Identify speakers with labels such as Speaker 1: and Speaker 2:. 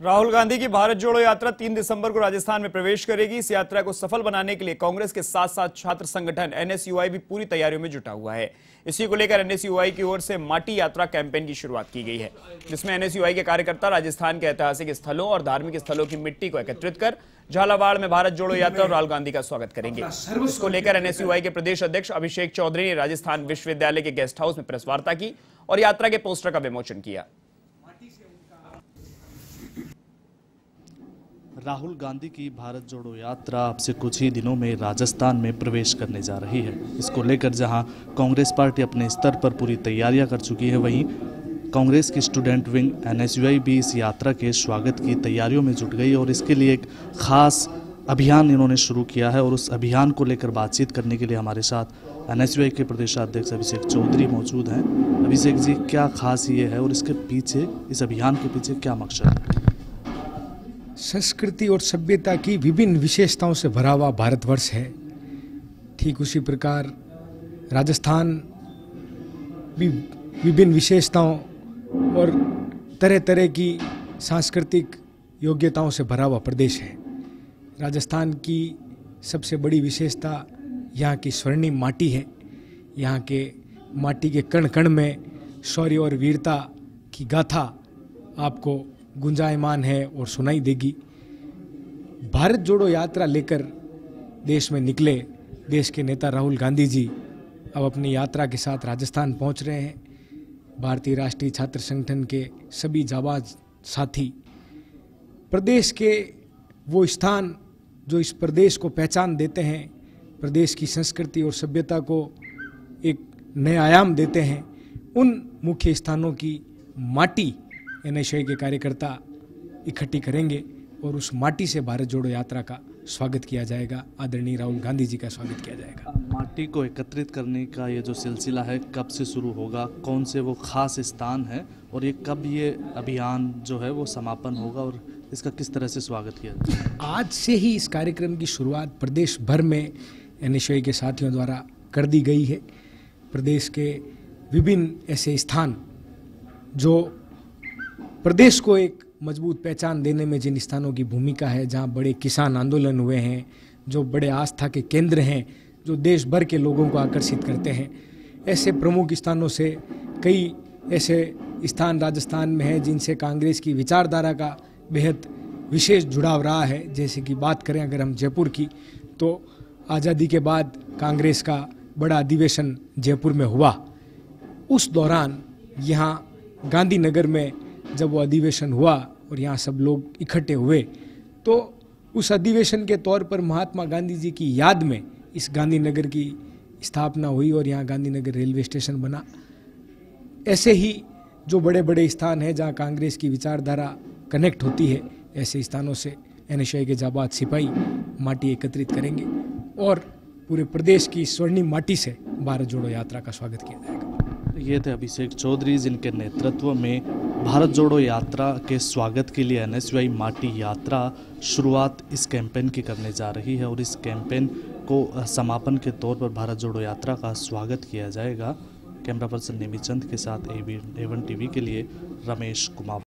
Speaker 1: राहुल गांधी की भारत जोड़ो यात्रा 3 दिसंबर को राजस्थान में प्रवेश करेगी। इस यात्रा को सफल बनाने के लिए कांग्रेस के साथ साथ छात्र संगठन, एनएसयूआई भी पूरी तैयारियों में जुटा हुआ है। इसी को लेकर एनएसयूआई की ओर से माटी यात्रा कैंपेन की शुरुआत की गई है, जिसमें एनएसयूआई के कार्यकर्ता राजस्थान के ऐतिहासिक स्थलों और धार्मिक स्थलों की मिट्टी को एकत्रित कर झालावाड़ में भारत जोड़ो यात्रा और राहुल गांधी का स्वागत करेंगे। इसको लेकर एनएसयूआई के प्रदेश अध्यक्ष अभिषेक चौधरी ने राजस्थान विश्वविद्यालय के गेस्ट हाउस में प्रेस वार्ता की और यात्रा के पोस्टर का विमोचन किया।
Speaker 2: राहुल गांधी की भारत जोड़ो यात्रा अब से कुछ ही दिनों में राजस्थान में प्रवेश करने जा रही है। इसको लेकर जहाँ कांग्रेस पार्टी अपने स्तर पर पूरी तैयारियाँ कर चुकी है, वहीं कांग्रेस की स्टूडेंट विंग एनएसयूआई भी इस यात्रा के स्वागत की तैयारियों में जुट गई और इसके लिए एक खास अभियान इन्होंने शुरू किया है और उस अभियान को लेकर बातचीत करने के लिए हमारे साथ एनएसयूआई के प्रदेशाध्यक्ष अभिषेक चौधरी मौजूद हैं। अभिषेक जी, क्या खास ये है और इसके पीछे, इस अभियान के पीछे क्या मकसद है?
Speaker 3: संस्कृति और सभ्यता की विभिन्न विशेषताओं से भरा हुआ भारतवर्ष है। ठीक उसी प्रकार राजस्थान भी विभिन्न विशेषताओं और तरह तरह की सांस्कृतिक योग्यताओं से भरा हुआ प्रदेश है। राजस्थान की सबसे बड़ी विशेषता यहाँ की स्वर्णिम माटी है। यहाँ के माटी के कण कण में शौर्य और वीरता की गाथा आपको गुंजायमान है और सुनाई देगी। भारत जोड़ो यात्रा लेकर देश में निकले। देश के नेता राहुल गांधी जी अब अपनी यात्रा के साथ राजस्थान पहुँच रहे हैं। भारतीय राष्ट्रीय छात्र संगठन के सभी जाबाज साथी। प्रदेश के वो स्थान जो इस प्रदेश को पहचान देते हैं, प्रदेश की संस्कृति और सभ्यता को एक नए आयाम देते हैं, उन मुख्य स्थानों की माटी एन के कार्यकर्ता इकट्ठी करेंगे और उस माटी से भारत जोड़ो यात्रा का स्वागत किया जाएगा। आदरणीय राहुल गांधी जी का स्वागत किया जाएगा।
Speaker 2: माटी को एकत्रित करने का ये जो सिलसिला है कब से शुरू होगा? कौन से वो खास स्थान है? और ये कब ये अभियान जो है वो समापन होगा? और इसका किस तरह से स्वागत किया जाएगा
Speaker 3: आज से ही इस कार्यक्रम की शुरुआत प्रदेश भर में एन के साथियों द्वारा कर दी गई है। प्रदेश के विभिन्न ऐसे स्थान जो प्रदेश को एक मज़बूत पहचान देने में जिन स्थानों की भूमिका है, जहाँ बड़े किसान आंदोलन हुए हैं, जो बड़े आस्था के केंद्र हैं, जो देश भर के लोगों को आकर्षित करते हैं, ऐसे प्रमुख स्थानों से कई ऐसे स्थान राजस्थान में हैं, जिनसे कांग्रेस की विचारधारा का बेहद विशेष जुड़ाव रहा है। जैसे कि बात करें अगर हम जयपुर की तो आज़ादी के बाद कांग्रेस का बड़ा अधिवेशन जयपुर में हुआ। उस दौरान यहाँ गांधीनगर में जब वो अधिवेशन हुआ और यहाँ सब लोग इकट्ठे हुए तो उस अधिवेशन के तौर पर महात्मा गांधी जी की याद में इस गांधीनगर की स्थापना हुई और यहाँ गांधीनगर रेलवे स्टेशन बना। ऐसे ही जो बड़े बड़े स्थान हैं जहाँ कांग्रेस की विचारधारा कनेक्ट होती है, ऐसे स्थानों से एन के जाबाद सिपाही माटी एकत्रित करेंगे और पूरे प्रदेश की स्वर्णिम माटी से भारत जोड़ो यात्रा का स्वागत किया जाएगा।
Speaker 2: ये थे अभिषेक चौधरी, जिनके नेतृत्व में भारत जोड़ो यात्रा के स्वागत के लिए एन माटी यात्रा शुरुआत इस कैंपेन की करने जा रही है और इस कैंपेन को समापन के तौर पर भारत जोड़ो यात्रा का स्वागत किया जाएगा। कैमरा पर्सन नेमी के साथ एवन टीवी के लिए रमेश कुमार